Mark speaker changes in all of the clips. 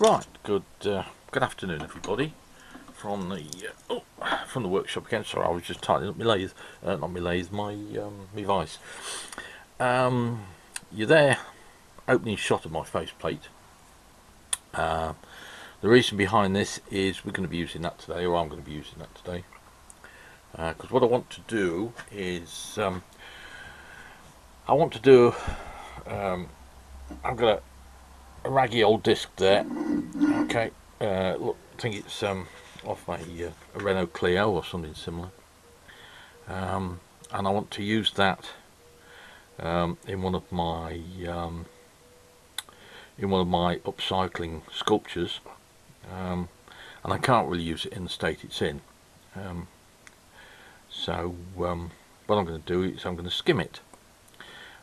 Speaker 1: Right, good uh, good afternoon everybody from the uh, oh, from the workshop again. Sorry, I was just tightening up my lathe, uh, not my lathe, my um, my vice. Um, you're there, opening shot of my faceplate. Uh, the reason behind this is we're going to be using that today, or I'm going to be using that today, because uh, what I want to do is um, I want to do. Um, got a, a raggy old disc there. Okay, uh, look, I think it's um, off my uh, Renault Clio or something similar. Um, and I want to use that um, in one of my um, in one of my upcycling sculptures, um, and I can't really use it in the state it's in. Um, so what I'm going to do is I'm going to skim it.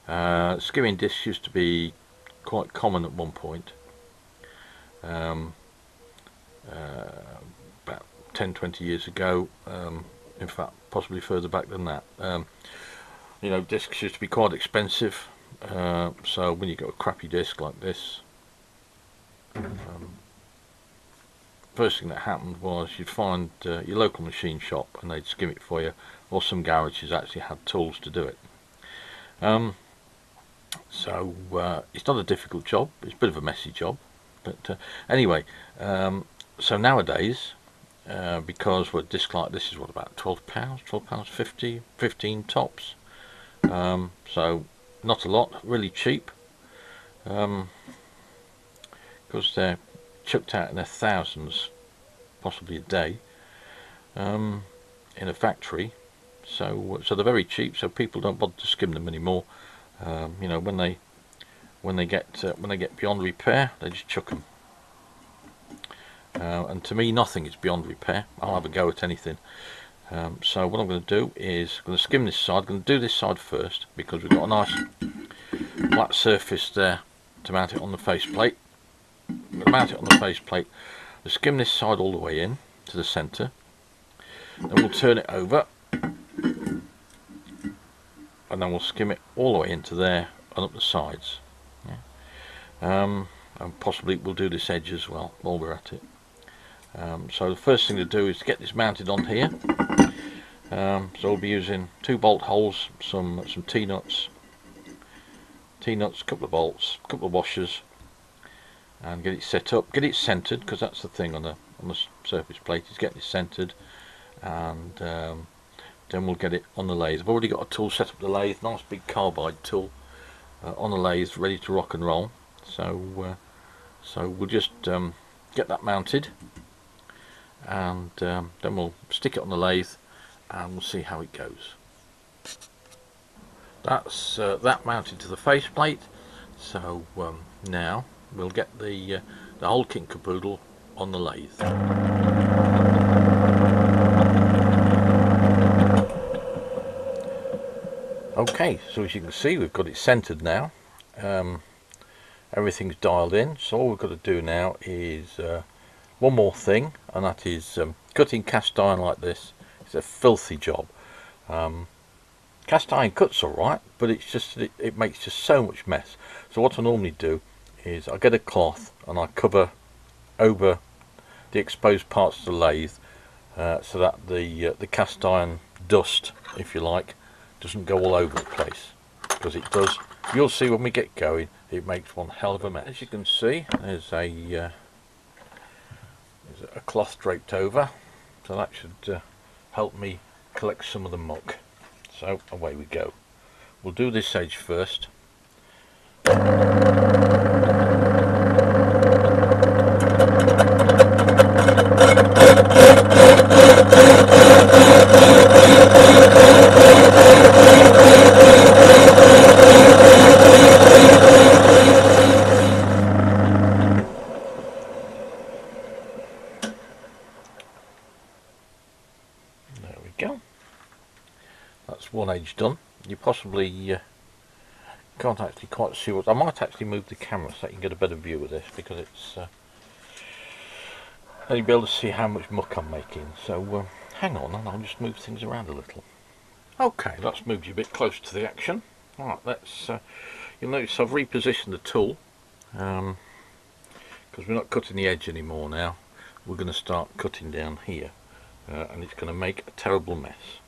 Speaker 1: Uh, skimming discs used to be quite common at one point. Um, uh, about 10-20 years ago, um, in fact possibly further back than that. Um, you know, discs used to be quite expensive, uh, so when you got a crappy disc like this, um, first thing that happened was you'd find uh, your local machine shop and they'd skim it for you, or some garages actually had tools to do it. Um, so uh, it's not a difficult job it's a bit of a messy job but uh, anyway um, so nowadays uh, because what disc like this is what about 12 pounds 12 pounds 50 15 tops. Um, so not a lot really cheap. Um, because they're chucked out in their thousands possibly a day um, in a factory. So so they're very cheap so people don't bother to skim them anymore um, you know when they when they get uh, when they get beyond repair they just chuck them uh, and to me nothing is beyond repair. I'll have a go at anything. Um, so what I'm going to do is I'm going to skim this side. I'm going to do this side first because we've got a nice flat surface there to mount it on the faceplate mount it on the faceplate skim this side all the way in to the center. Then we'll turn it over and then we'll skim it all the way into there and up the sides. Yeah. um, and possibly we'll do this edge as well while we're at it. Um, so the first thing to do is to get this mounted on here. Um, so we'll be using two bolt holes some some T-nuts T-nuts, a couple of bolts, a couple of washers and get it set up, get it centered because that's the thing on the on the surface plate is getting it centered and um, then we'll get it on the lathe. I've already got a tool set up the lathe, nice big carbide tool uh, on the lathe ready to rock and roll so uh, so we'll just um, get that mounted and um, then we'll stick it on the lathe and we'll see how it goes. That's uh, that mounted to the faceplate so um, now we'll get the, uh, the whole kit caboodle on the lathe. Okay, so as you can see we've got it centered now. Um, everything's dialed in, so all we've got to do now is uh, one more thing, and that is um, cutting cast iron like this. It's a filthy job. Um, cast iron cuts alright, but it's just it, it makes just so much mess. So what I normally do is I get a cloth and I cover over the exposed parts of the lathe uh, so that the uh, the cast iron dust, if you like, doesn't go all over the place because it does. You'll see when we get going it makes one hell of a mess. As you can see there's a uh, there's a cloth draped over so that should uh, help me collect some of the muck. So away we go. We'll do this edge first one edge done. You possibly uh, can't actually quite see what. I might actually move the camera so you can get a better view of this because it's. Uh, and you'll be able to see how much muck I'm making. So uh, hang on, and I'll just move things around a little. Okay, that's moved you a bit closer to the action. All right, let's. Uh, you'll notice I've repositioned the tool because um, we're not cutting the edge anymore now we're going to start cutting down here uh, and it's going to make a terrible mess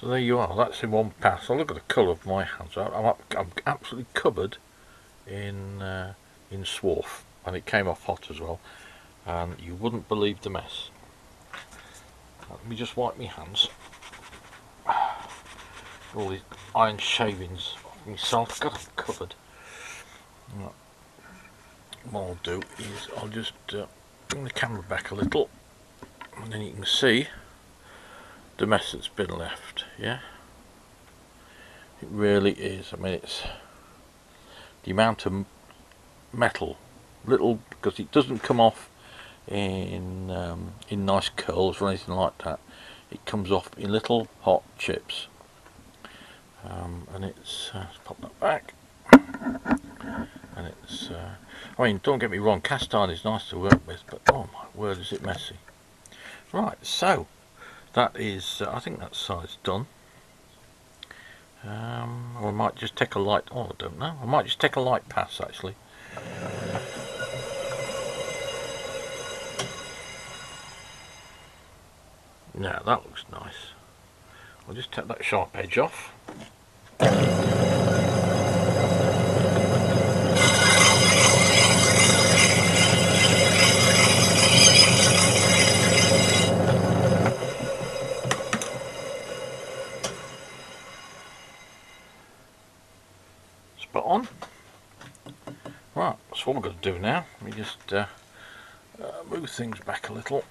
Speaker 1: So there you are, that's in one pass. So look at the colour of my hands. I'm, up, I'm absolutely covered in uh, in swarf and it came off hot as well and you wouldn't believe the mess. Let me just wipe my hands. All these iron shavings myself, got them covered. What I'll do is I'll just uh, bring the camera back a little and then you can see the mess that's been left yeah it really is. I mean it's the amount of metal little because it doesn't come off in um, in nice curls or anything like that. It comes off in little hot chips. Um, and it's uh, pop that back. And it's uh, I mean don't get me wrong cast iron is nice to work with but oh my word is it messy. Right so that is uh, I think that side's done um, or I might just take a light oh I don't know. I might just take a light pass actually. Now that looks nice. I'll just take that sharp edge off spot on. Right, that's all we're going to do now. Let me just uh, uh, move things back a little.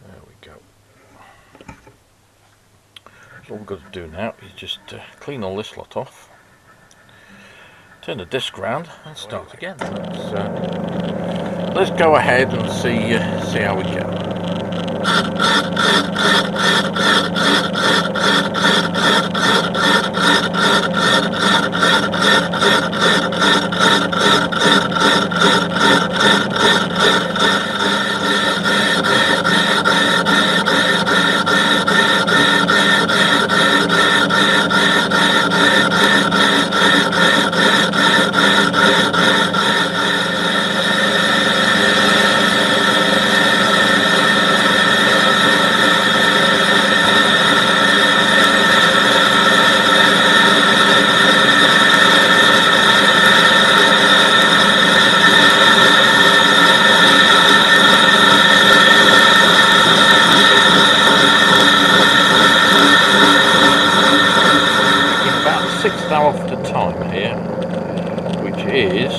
Speaker 1: There we go. So what we're going to do now is just uh, clean all this lot off. Turn the disc round and start again. Let's, uh, let's go ahead and see uh, see how we go. in about the sixth hour of the time here, which is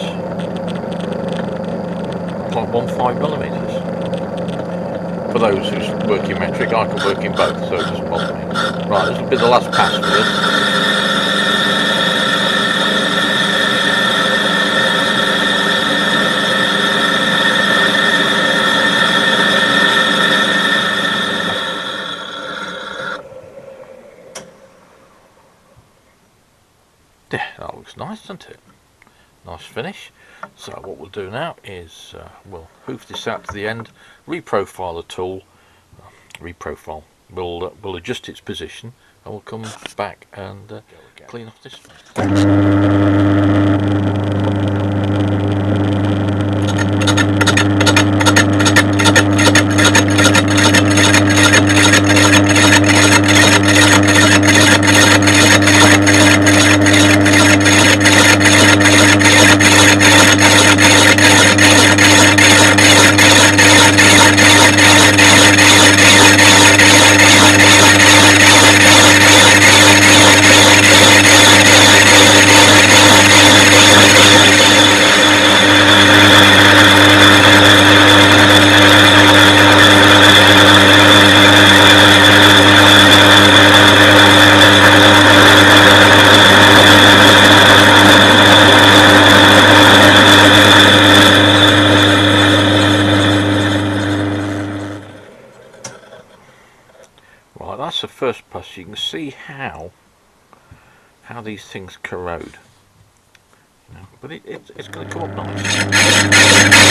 Speaker 1: 0.15 millimeters. For those who's working metric, I can work in both, so it doesn't bother me. Right, this will be the last pass for this. Yeah, that looks nice, doesn't it? Nice finish. So what we'll do now is uh, we'll hoof this out to the end, reprofile the tool, uh, reprofile. We'll uh, we'll adjust its position, and we'll come back and uh, clean off this. how these things corrode. You know, but it, it's, it's going to come up nice.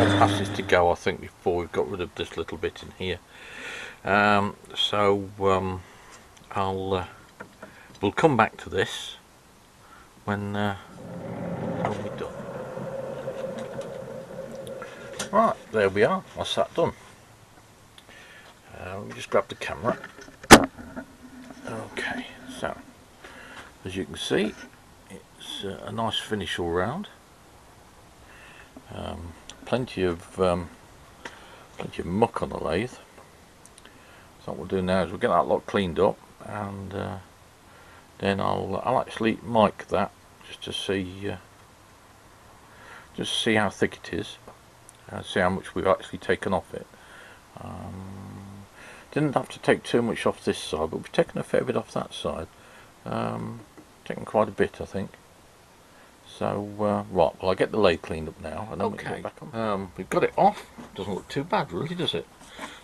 Speaker 1: more passes to go I think before we've got rid of this little bit in here um, so um, I'll uh, we'll come back to this when, uh, we're done. Right there we are. That's that done? Uh, let me just grab the camera. Okay so as you can see it's uh, a nice finish all round. Um, plenty of um, plenty of muck on the lathe. So what we'll do now is we'll get that lot cleaned up and uh, then I'll I'll actually mic that just to see uh, just see how thick it is and see how much we've actually taken off it. Um, didn't have to take too much off this side, but we've taken a fair bit off that side. Um, taken quite a bit, I think. So, uh, right, well, I get the lathe cleaned up now, and then we can
Speaker 2: Okay.
Speaker 1: get back on. Um, we've got it off. Doesn't look too bad, really, does it?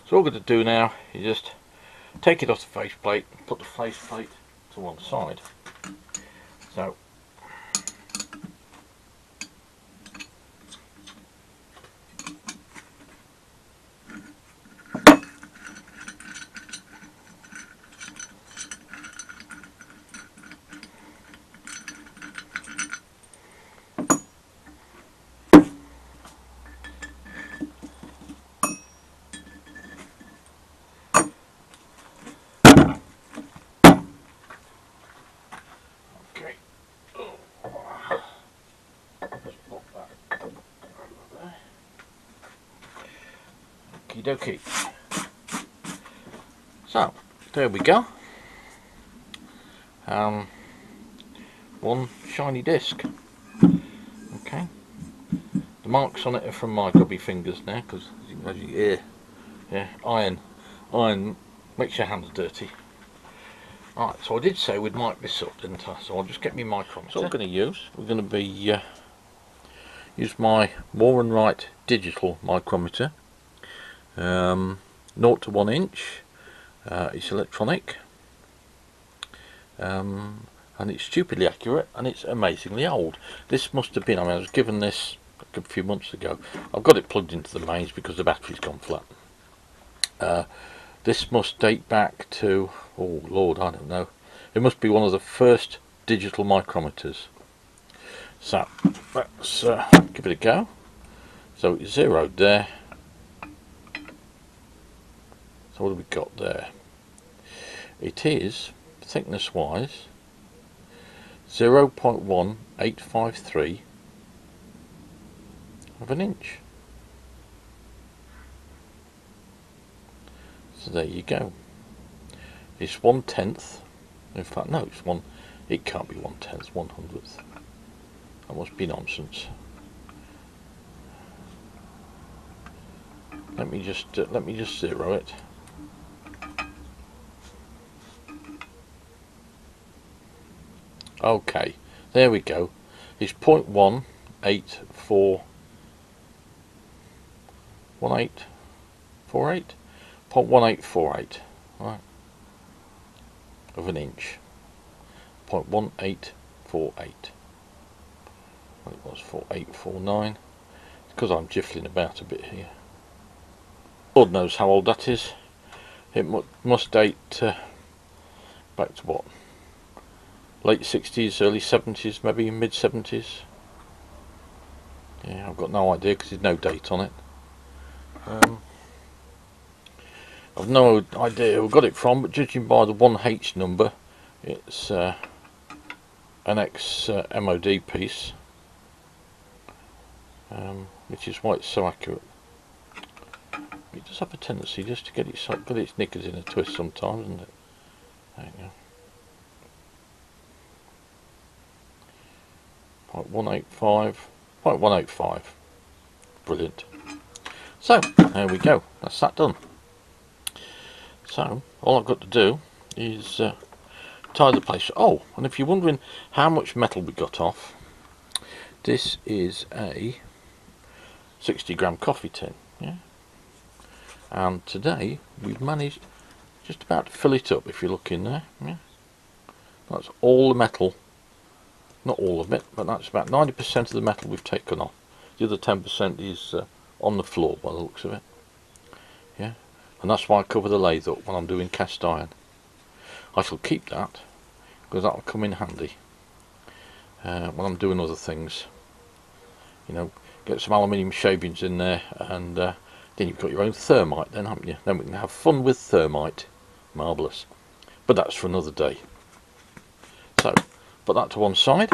Speaker 1: So all we're going to do now is just take it off the faceplate, put the faceplate to one side. So, dokie. So, there we go. Um, one shiny disc. Okay. The marks on it are from my grubby fingers now, because as you hear, yeah, iron, iron makes your hands dirty. Alright, so I did say we'd mic this up, didn't I? So I'll just get me micrometer. So we're going to use, we're going to be uh, use my and Wright digital micrometer, um, 0 to 1 inch. Uh, it's electronic, um, and it's stupidly accurate, and it's amazingly old. This must have been. I mean, I was given this a few months ago. I've got it plugged into the mains because the battery's gone flat. Uh, this must date back to oh lord I don't know it must be one of the first digital micrometers so let's uh, give it a go so it's zeroed there so what have we got there it is thickness wise 0.1853 of an inch So there you go. It's one tenth. In fact, no, it's one. It can't be one tenth, one hundredth. That must be nonsense. Let me just uh, let me just zero it. Okay, there we go. It's point one eight four one eight four eight. 0.1848 right? Of an inch. 0.1848 well it was 4849 because I'm jiffling about a bit here. Lord knows how old that is. It must date uh, back to what late 60s early 70s maybe mid 70s yeah I've got no idea because there's no date on it um, I've no idea who got it from, but judging by the 1H number, it's uh, an ex uh, piece, um, which is why it's so accurate. It does have a tendency just to get its get its knickers in a twist sometimes, doesn't it? There you 0.185, 0.185. Brilliant. So, there we go. That's that done. So, all I've got to do is uh, tie the place. Oh, and if you're wondering how much metal we got off, this is a 60 gram coffee tin. Yeah. And today we've managed just about to fill it up if you look in there. Yeah. That's all the metal. Not all of it, but that's about 90% of the metal we've taken off. The other 10% is uh, on the floor by the looks of it. Yeah. And that's why I cover the lathe up when I'm doing cast iron. I shall keep that because that will come in handy uh, when I'm doing other things. You know, get some aluminium shavings in there and uh, then you've got your own thermite then haven't you? Then we can have fun with thermite. Marvellous. But that's for another day. So, put that to one side.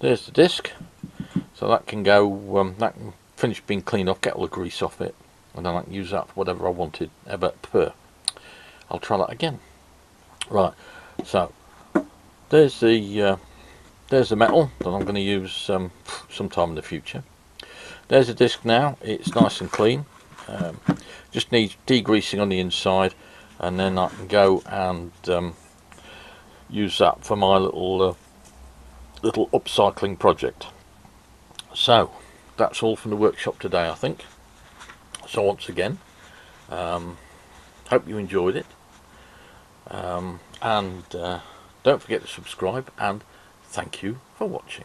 Speaker 1: There's the disc. So that can go, um, that can finish being cleaned off, get all the grease off it. And then I can use that for whatever I wanted ever per. I'll try that again. Right, so there's the uh, there's the metal that I'm going to use um, sometime in the future. There's the disc now, it's nice and clean. Um, just needs degreasing on the inside and then I can go and um, use that for my little uh, little upcycling project. So that's all from the workshop today I think. So once again, um, hope you enjoyed it. Um, and uh, don't forget to subscribe and thank you for watching.